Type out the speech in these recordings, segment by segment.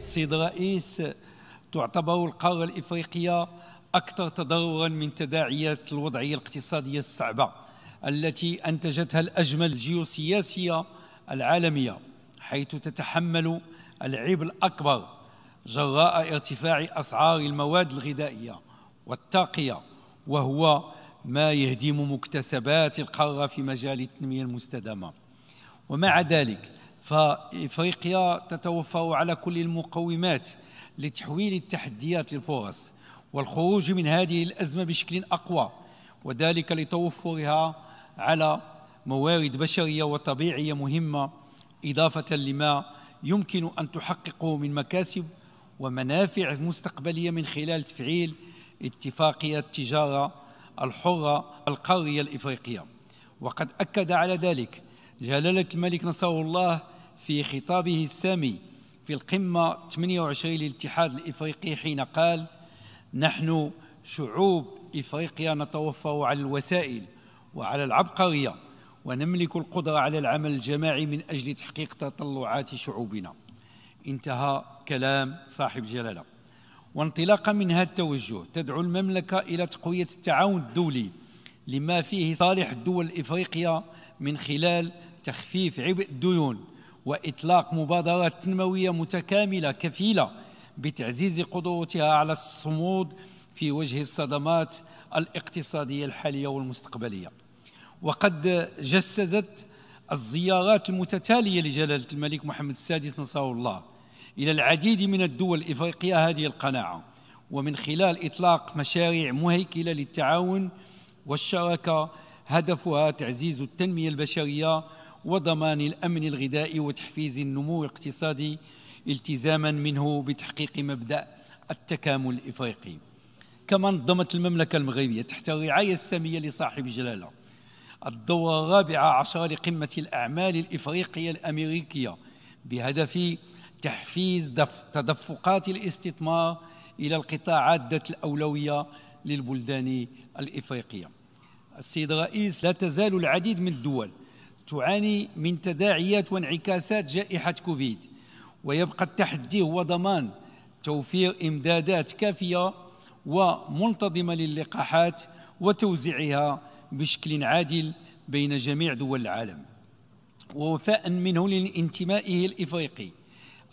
السيد الرئيس تعتبر القارة الإفريقية أكثر تضررا من تداعيات الوضعية الاقتصادية الصعبة التي أنتجتها الأجمل الجيوسياسية العالمية حيث تتحمل العبء الأكبر جراء ارتفاع أسعار المواد الغذائية والطاقية وهو ما يهدم مكتسبات القارة في مجال التنمية المستدامة. ومع ذلك فإفريقيا تتوفر على كل المقومات لتحويل التحديات للفرص والخروج من هذه الأزمة بشكل أقوى وذلك لتوفرها على موارد بشرية وطبيعية مهمة إضافة لما يمكن أن تحققه من مكاسب ومنافع مستقبلية من خلال تفعيل اتفاقية التجارة الحرة القارية الإفريقية وقد أكد على ذلك جلالة الملك نصره الله في خطابه السامي في القمة 28 للاتحاد الإفريقي حين قال نحن شعوب إفريقيا نتوفر على الوسائل وعلى العبقرية ونملك القدرة على العمل الجماعي من أجل تحقيق تطلعات شعوبنا. انتهى كلام صاحب جلالة. وانطلاقا من هذا التوجه تدعو المملكة إلى تقوية التعاون الدولي لما فيه صالح الدول الإفريقية من خلال تخفيف عبء الديون وإطلاق مبادرات تنموية متكاملة كفيلة بتعزيز قدرتها على الصمود في وجه الصدمات الاقتصادية الحالية والمستقبلية. وقد جسدت الزيارات المتتالية لجلالة الملك محمد السادس نصره الله إلى العديد من الدول الإفريقية هذه القناعة ومن خلال إطلاق مشاريع مهيكلة للتعاون والشراكة هدفها تعزيز التنمية البشرية وضمان الأمن الغذائي وتحفيز النمو الاقتصادي التزاما منه بتحقيق مبدأ التكامل الإفريقي. كما نظمت المملكة المغربية تحت الرعاية السامية لصاحب الجلالة الدورة الرابعة عشر لقمة الأعمال الإفريقية الأمريكية بهدف تحفيز تدفقات الاستثمار إلى القطاعات ذات الأولوية للبلدان الإفريقية. السيد الرئيس لا تزال العديد من الدول تعاني من تداعيات وانعكاسات جائحة كوفيد. ويبقى التحدي هو ضمان توفير إمدادات كافية ومنتظمة للقاحات وتوزيعها بشكل عادل بين جميع دول العالم. ووفاء منه لانتمائه الإفريقي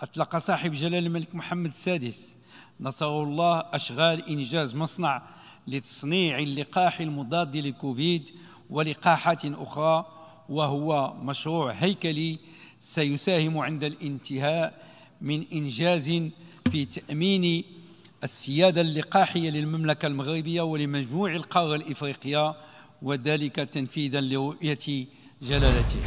أطلق صاحب جلال الملك محمد السادس. نصره الله أشغال إنجاز مصنع لتصنيع اللقاح المضاد للكوفيد ولقاحات أخرى وهو مشروع هيكلي سيساهم عند الانتهاء من إنجاز في تأمين السيادة اللقاحية للمملكة المغربية ولمجموع القارة الإفريقية وذلك تنفيذا لرؤية جلالته.